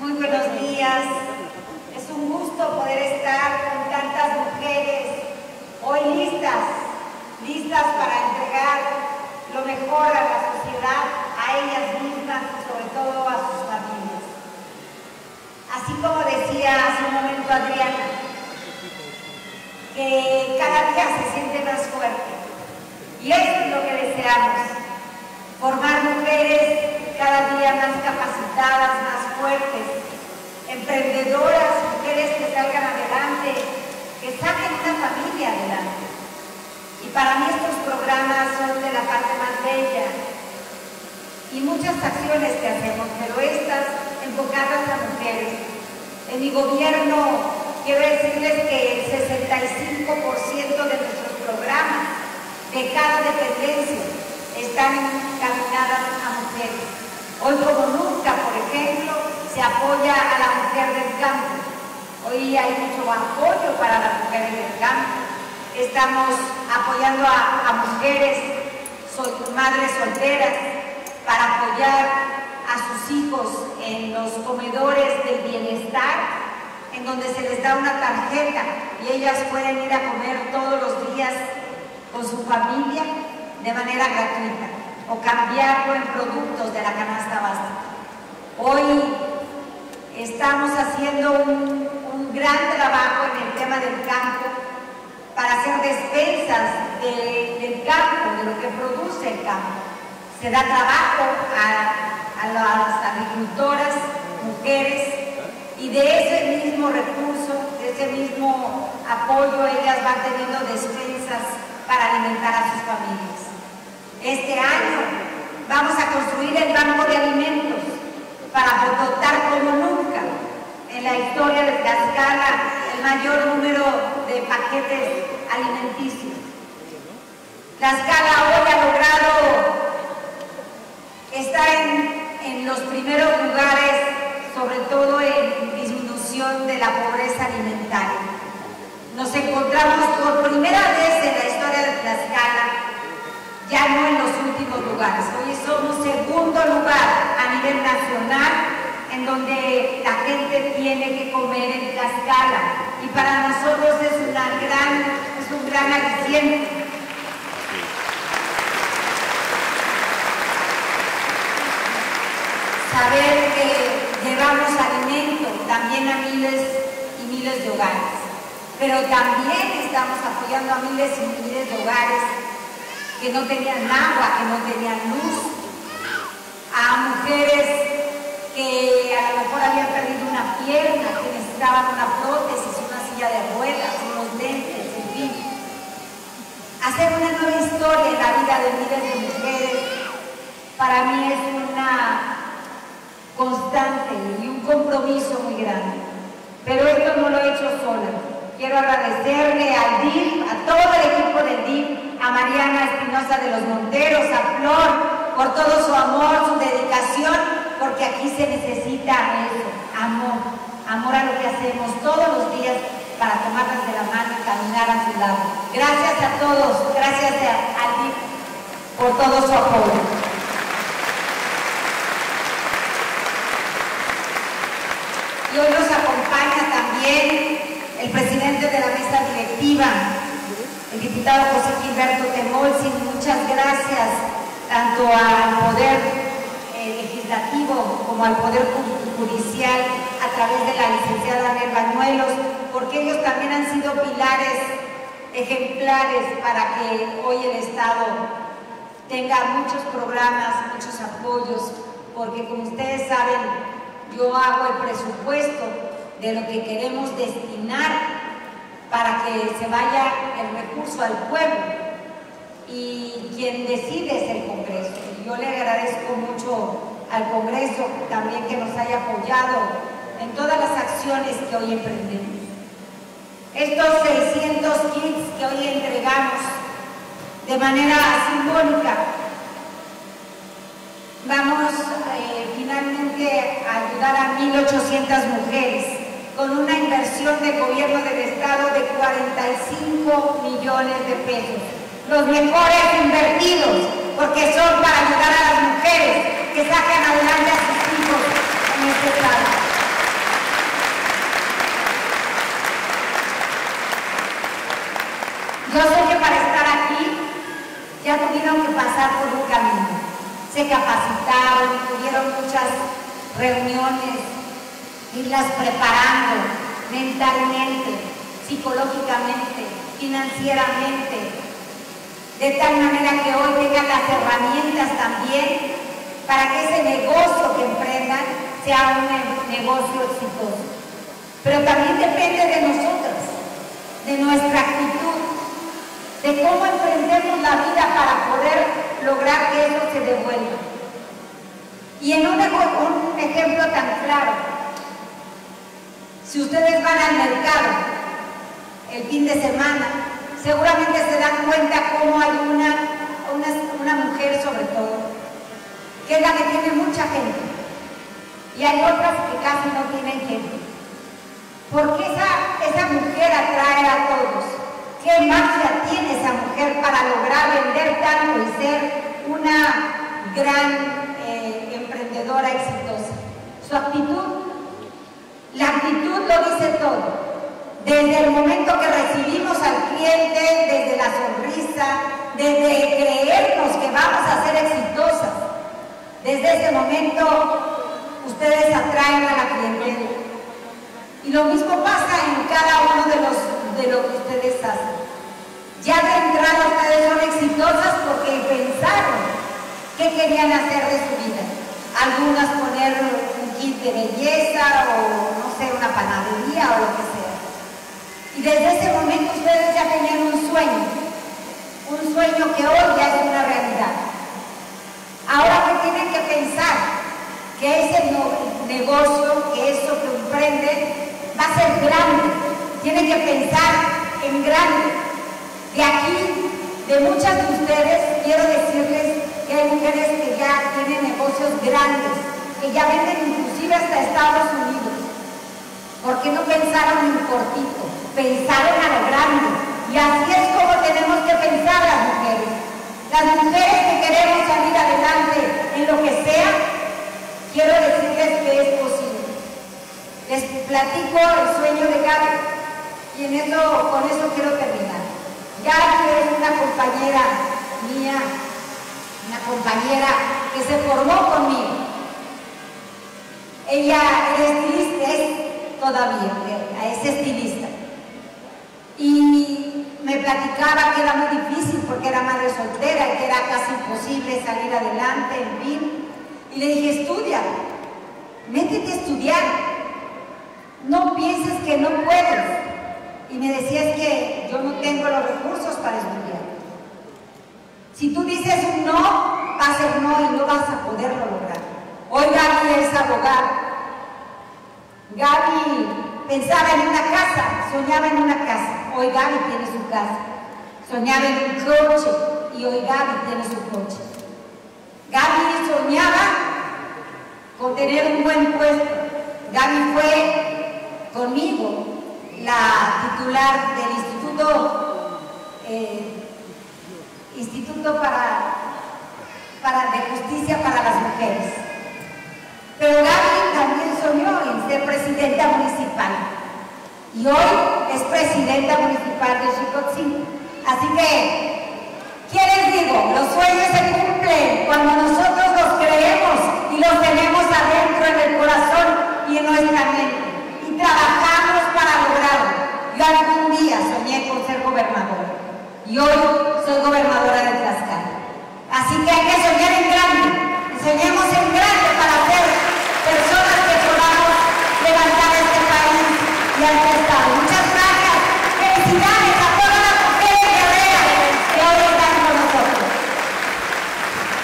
Muy buenos días. Es un gusto poder estar con tantas mujeres hoy listas, listas para entregar lo mejor a la sociedad, a ellas mismas y sobre todo a sus familias. Así como decía hace un momento Adriana, que cada día se siente más fuerte. Y eso es lo que deseamos, formar mujeres cada día más capacitadas, más fuertes, emprendedoras, mujeres que salgan adelante, que saquen una familia adelante. Y para mí estos programas son de la parte más bella y muchas acciones que hacemos, pero estas enfocadas a mujeres. En mi gobierno quiero decirles que el 65% de nuestros programas de cada dependencia están encaminadas a mujeres. Hoy como nunca, por ejemplo, se apoya a la mujer del campo. Hoy hay mucho apoyo para las mujeres del campo. Estamos apoyando a, mujeres, madres solteras, para apoyar a sus hijos en los comedores del bienestar, en donde se les da una tarjeta y ellas pueden ir a comer todos los días con su familia de manera gratuita o cambiarlo en productos de la canasta básica. Hoy estamos haciendo un, gran trabajo en el tema del campo para hacer despensas del campo, de lo que produce el campo. Se da trabajo a, a las agricultoras, mujeres, y de ese mismo recurso, de ese mismo apoyo, ellas van teniendo despensas para alimentar a sus familias. Este año vamos a construir el banco de alimentos para dotar como nunca en la historia de Tlaxcala el mayor número de paquetes alimenticios. Tlaxcala hoy ha logrado estar en, en los primeros lugares, sobre todo en disminución de la pobreza alimentaria. Nos encontramos por primera vez en la historia de Tlaxcala ya no en los últimos lugares. Hoy somos segundo lugar a nivel nacional en donde la gente tiene que comer en Tlaxcala y para nosotros es, una gran, es un gran aliciente. Saber que llevamos alimento también a miles y miles de hogares, pero también estamos apoyando a miles y miles de hogares que no tenían agua, que no tenían luz, a mujeres que a lo mejor habían perdido una pierna, que necesitaban una prótesis, una silla de ruedas, unos lentes, en fin. Hacer una nueva historia en la vida de miles de mujeres para mí es una constante y un compromiso muy grande. Pero esto no lo he hecho sola. Quiero agradecerle al DIF, a todo el equipo del DIF, a Mariana Espinosa de los Monteros, a Flor, por todo su amor, su dedicación, porque aquí se necesita eso, amor, amor a lo que hacemos todos los días para tomarlas de la mano y caminar a su lado. Gracias a todos, gracias al DIF por todo su apoyo. Y hoy nos acompaña también el presidente de la mesa directiva, el diputado José Gilberto Temolsi, muchas gracias tanto al Poder eh, Legislativo como al Poder Judicial a través de la licenciada Nel Bañuelos, porque ellos también han sido pilares ejemplares para que hoy el Estado tenga muchos programas, muchos apoyos, porque como ustedes saben, yo hago el presupuesto de lo que queremos destinar para que se vaya el recurso al pueblo. Y quien decide es el Congreso. Yo le agradezco mucho al Congreso también que nos haya apoyado en todas las acciones que hoy emprendemos. Estos 600 kits que hoy entregamos de manera simbólica, vamos eh, finalmente a ayudar a 1.800 mujeres con una inversión de gobierno del Estado de 45 millones de pesos los mejores invertidos, porque son para ayudar a las mujeres que saquen adelante a sus hijos en este país. Yo sé que para estar aquí ya tuvieron que pasar por un camino. Se capacitaron, tuvieron muchas reuniones, irlas preparando mentalmente, psicológicamente, financieramente, de tal manera que hoy tengan las herramientas también para que ese negocio que emprendan sea un negocio exitoso. Pero también depende de nosotras, de nuestra actitud, de cómo emprendemos la vida para poder lograr que eso se devuelva. Y en un, un ejemplo tan claro, si ustedes van al mercado el fin de semana, seguramente se dan cuenta cómo hay una, una, mujer sobre todo, que es la que tiene mucha gente. Y hay otras que casi no tienen gente. Porque esa, esa mujer atrae a todos. ¿Qué magia tiene esa mujer para lograr vender tanto y ser una gran eh, emprendedora exitosa? Su actitud, la actitud lo dice todo. Desde el momento que recibimos al cliente, desde la sonrisa, desde creernos que vamos a ser exitosas, desde ese momento ustedes atraen a la clientela. Y lo mismo pasa en cada uno de, los, de lo que ustedes hacen. Ya de entrada ustedes son exitosas porque pensaron qué querían hacer de su vida. Algunas poner un kit de belleza o no sé, una panadería o lo que sea. Y desde ese momento ustedes ya tenían un sueño, un sueño que hoy ya es una realidad. Ahora que tienen que pensar que ese negocio, que eso que emprenden, va a ser grande. Tienen que pensar en grande. De aquí, de muchas de ustedes, quiero decirles que hay mujeres que ya tienen negocios grandes, que ya venden inclusive hasta Estados Unidos. ¿Por qué no pensaron en cortito? Pensaron a lo. Y así es como tenemos que pensar las mujeres. Las mujeres que queremos salir adelante en lo que sea, quiero decirles que es posible. Les platico el sueño de Gaby y con eso quiero terminar. Gaby es una compañera mía, una compañera que se formó conmigo. Ella es es todavía, es estilista. Y me platicaba que era muy difícil porque era madre soltera y que era casi imposible salir adelante, en fin. Y le dije, estudia, métete a estudiar, no pienses que no puedes. Y me decía, es que yo no tengo los recursos para estudiar. Si tú dices un no, va a ser no y no vas a poderlo lograr. Hoy Gaby es abogada. Gaby pensaba en una casa, soñaba en una casa. Hoy Gaby tiene su casa. Soñaba en un coche y hoy Gaby tiene su coche. Gaby soñaba con tener un buen puesto. Gaby fue conmigo la titular del Instituto, eh, Instituto para, para, de Justicia para las Mujeres. Pero Gaby también soñó en ser presidenta municipal y hoy es presidenta municipal de Chicotzin. Así que, ¿qué les digo? Los sueños se cumplen cuando nosotros los creemos y los tenemos adentro en el corazón y en nuestra mente. Y trabajamos para lograrlo. Yo algún día soñé con ser gobernadora y hoy soy gobernadora de Tlaxcala. Así que hay que soñar en grande. Soñemos en grande